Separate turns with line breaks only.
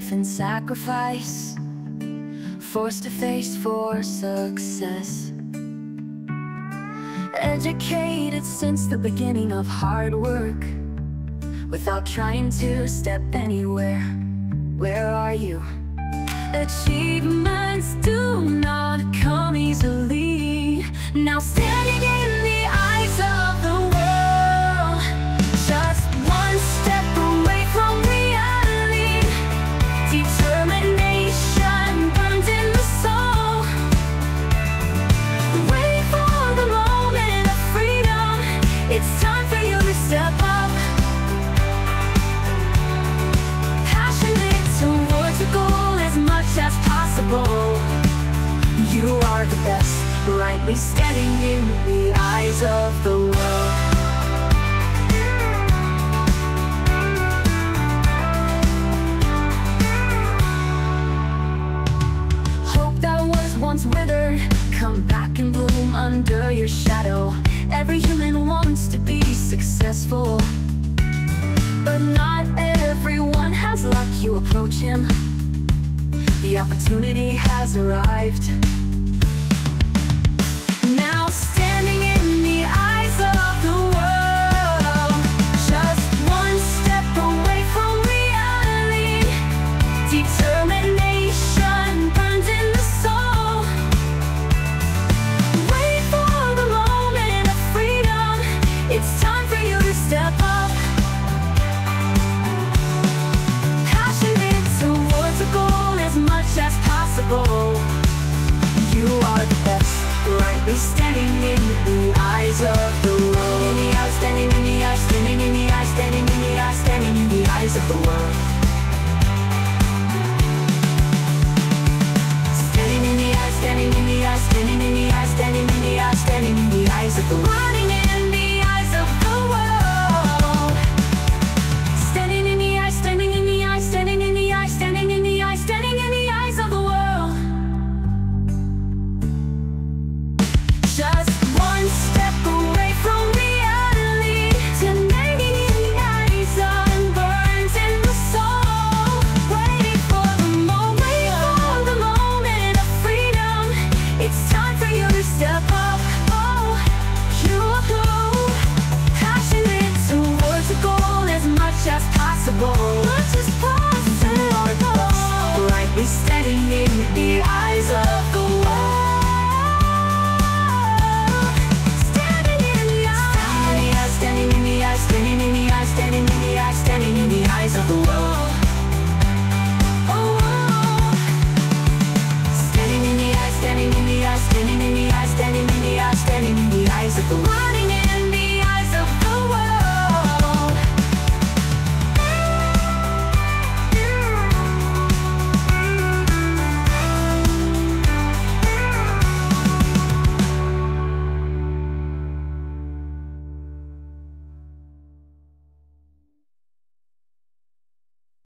life in sacrifice. Forced to face for success. Educated since the beginning of hard work. Without trying to step anywhere. Where are you? Achievements brightly standing in the eyes of the world. Hope that was once withered. Come back and bloom under your shadow. Every human wants to be successful. But not everyone has luck You approach him. The opportunity has arrived be standing in the eyes of the world. In the eyes, standing in the eyes, standing in the eyes, standing in the eyes, standing in the eyes of the world. Standing in the eyes, standing in the eyes, standing in the eyes, standing in the eyes, standing in the eyes of the world.